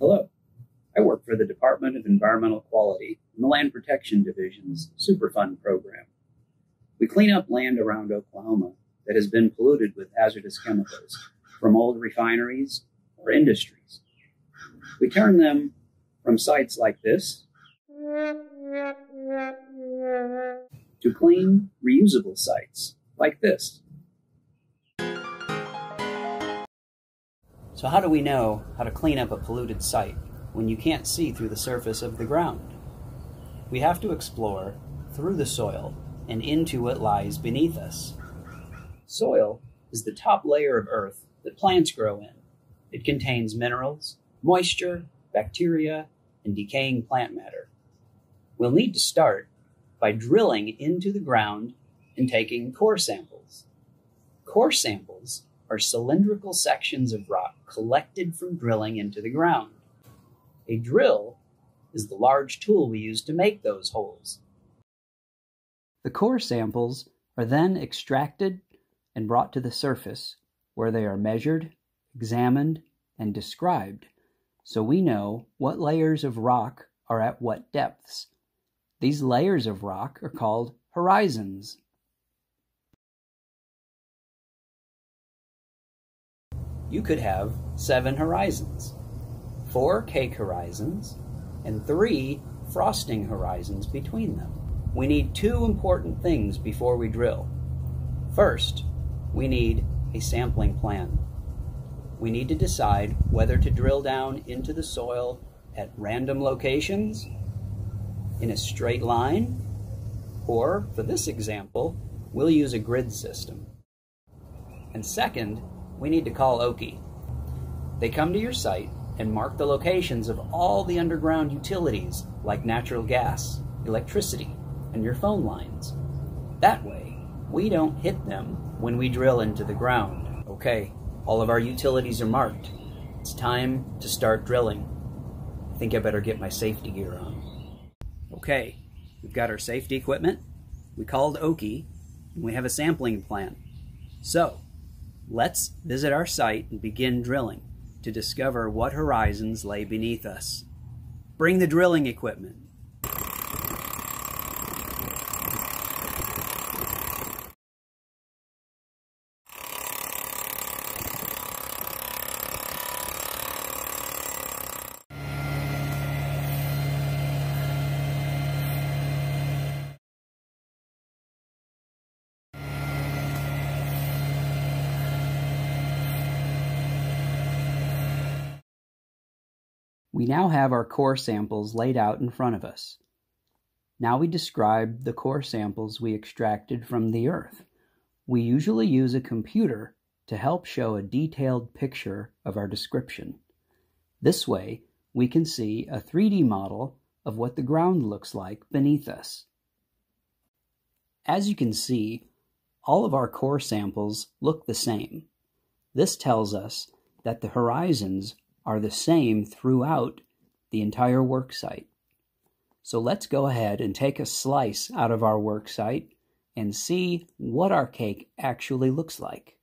Hello. I work for the Department of Environmental Quality in the Land Protection Division's Superfund program. We clean up land around Oklahoma that has been polluted with hazardous chemicals from old refineries or industries. We turn them from sites like this to clean, reusable sites like this. So, how do we know how to clean up a polluted site when you can't see through the surface of the ground? We have to explore through the soil and into what lies beneath us. Soil is the top layer of earth that plants grow in. It contains minerals, moisture, bacteria, and decaying plant matter. We'll need to start by drilling into the ground and taking core samples. Core samples are cylindrical sections of rock collected from drilling into the ground. A drill is the large tool we use to make those holes. The core samples are then extracted and brought to the surface, where they are measured, examined, and described, so we know what layers of rock are at what depths. These layers of rock are called horizons. You could have seven horizons, four cake horizons, and three frosting horizons between them. We need two important things before we drill. First, we need a sampling plan. We need to decide whether to drill down into the soil at random locations, in a straight line, or for this example, we'll use a grid system. And second, we need to call Okie. They come to your site and mark the locations of all the underground utilities like natural gas, electricity, and your phone lines. That way, we don't hit them when we drill into the ground. Okay, all of our utilities are marked. It's time to start drilling. I think I better get my safety gear on. Okay, we've got our safety equipment, we called Okie, and we have a sampling plan. So, let's visit our site and begin drilling to discover what horizons lay beneath us. Bring the drilling equipment. We now have our core samples laid out in front of us. Now we describe the core samples we extracted from the Earth. We usually use a computer to help show a detailed picture of our description. This way, we can see a 3D model of what the ground looks like beneath us. As you can see, all of our core samples look the same. This tells us that the horizons are the same throughout the entire worksite. So let's go ahead and take a slice out of our worksite and see what our cake actually looks like.